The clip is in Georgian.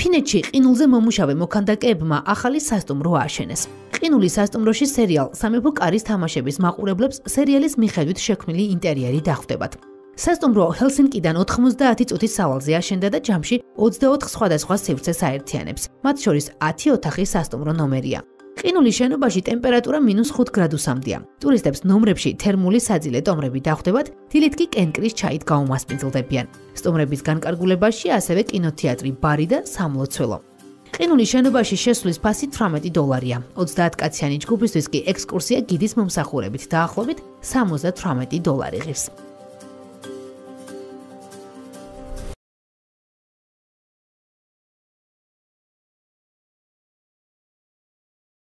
ფინეთში ყინულზე მომუშავე მოქანდაკეებმა ახალი სასტუმრო ააშენეს. ყინულის სასტუმროში სერიალ სამეფო კარის თამაშების მაყურებლებს სერიალის მიხედვით შექმნილი ინტერიერი დახვდებათ. სასტუმრო ჰელსინკიდან 90 წუთის სავალზე აშენდა და ჯამში 24 სხვადასხვა სივრცეს აერთიანებს. მათ შორის 10 ოთახის სასტუმრო ნომერია. ყინულის შენობაში ტემპერატურა -5 გრადუსამდეა. ტურისტებს ნომრებში თერმული საძილე ტომრები დახვდებათ, დილით კი კენკრის ჩაით გაუმასპინძლდებიან. სტუმრების განკარგულებაში ასევე კინოთეატრი, ბარი და სამლოცველო. ყინულის შენობაში შესვლის ფასი 18 დოლარია. 30 კაციანი ჯგუფისთვის კი ექსკურსია გიდის მომსახურებით დაახლოებით 78 დოლარი ღირს.